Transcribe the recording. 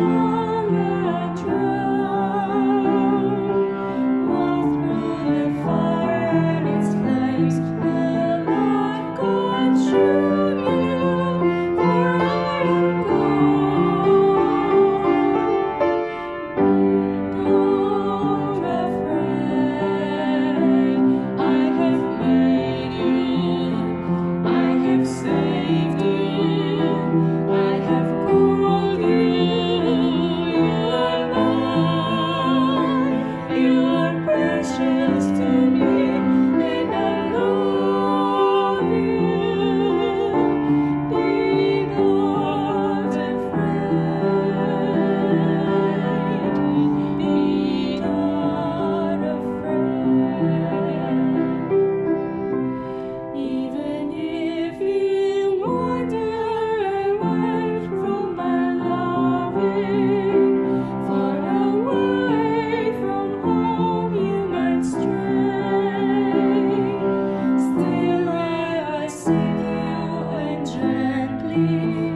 Oh. I